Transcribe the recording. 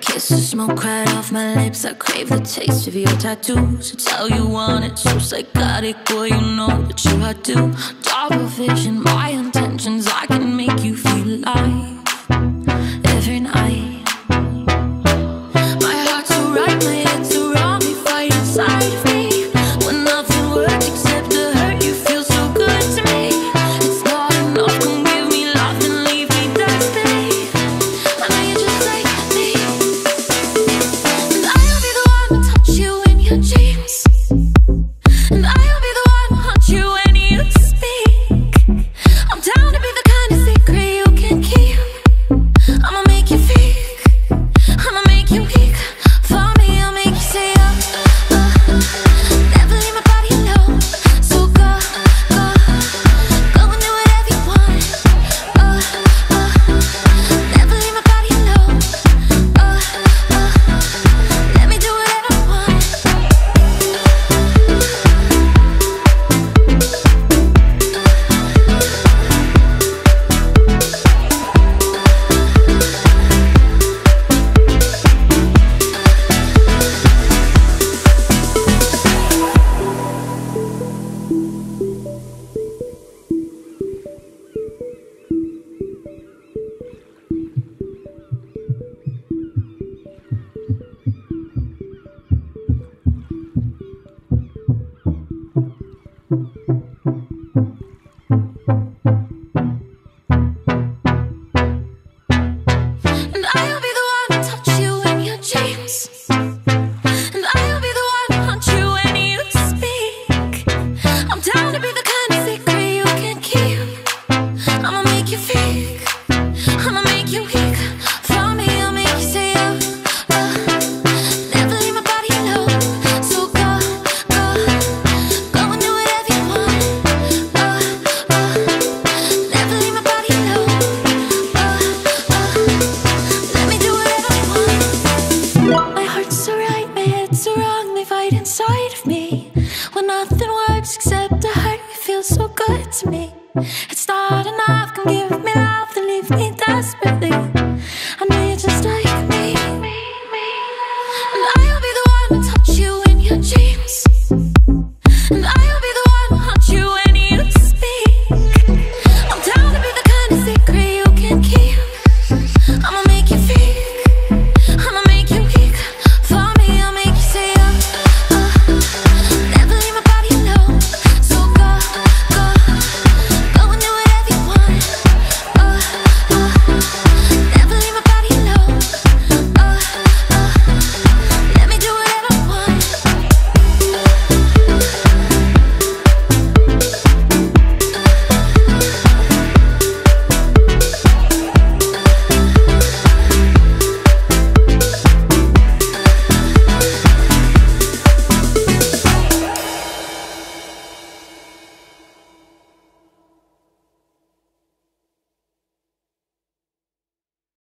Kiss the smoke right off my lips. I crave the taste of your tattoos. It's how you want it, so psychotic. Boy, you know that you are too. Double vision, my intent. you hear? nothing works except to hurt you feels so good to me. It's not enough, come give me love and leave me desperate.